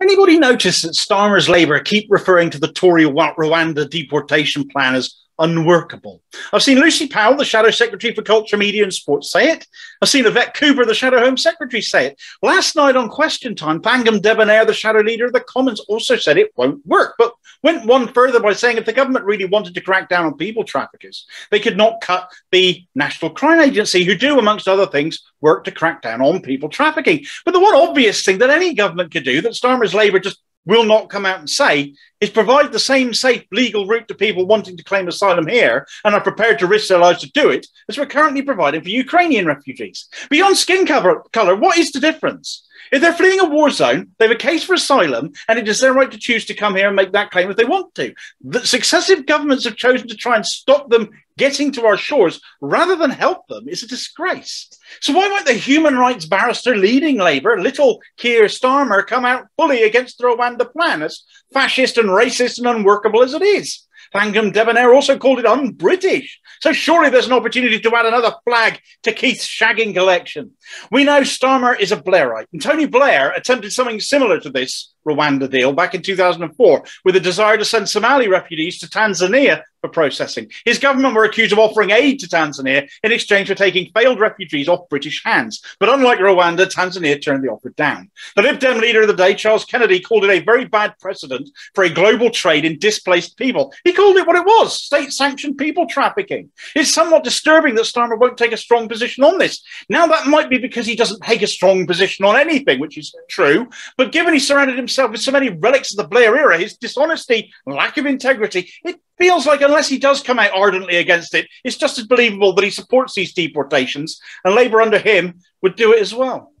Anybody notice that Starmer's Labour keep referring to the Tory Rwanda deportation plan as unworkable. I've seen Lucy Powell, the Shadow Secretary for Culture, Media and Sports, say it. I've seen Yvette Cooper, the Shadow Home Secretary, say it. Last night on Question Time, Thangam Debbonaire, the Shadow Leader of the Commons, also said it won't work, but went one further by saying if the government really wanted to crack down on people traffickers, they could not cut the National Crime Agency, who do, amongst other things, work to crack down on people trafficking. But the one obvious thing that any government could do that Starmer's Labour just will not come out and say is provide the same safe legal route to people wanting to claim asylum here and are prepared to risk their lives to do it as we're currently providing for Ukrainian refugees. Beyond skin cover, color, what is the difference? If they're fleeing a war zone, they have a case for asylum, and it is their right to choose to come here and make that claim if they want to. The successive governments have chosen to try and stop them getting to our shores rather than help them is a disgrace. So why won't the human rights barrister leading Labour, little Keir Starmer, come out fully against the Rwanda plan, as fascist and racist and unworkable as it is? Thangam Debbonaire also called it un-British. So surely there's an opportunity to add another flag to Keith's shagging collection. We know Starmer is a Blairite, and Tony Blair attempted something similar to this Rwanda deal back in 2004 with a desire to send Somali refugees to Tanzania for processing. His government were accused of offering aid to Tanzania in exchange for taking failed refugees off British hands. But unlike Rwanda, Tanzania turned the offer down. The Lib Dem leader of the day, Charles Kennedy, called it a very bad precedent for a global trade in displaced people. He called it what it was state sanctioned people trafficking. It's somewhat disturbing that Starmer won't take a strong position on this. Now, that might be because he doesn't take a strong position on anything, which is true. But given he surrounded himself himself with so many relics of the Blair era, his dishonesty, lack of integrity, it feels like unless he does come out ardently against it, it's just as believable that he supports these deportations, and Labour under him would do it as well.